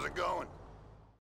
How's it going?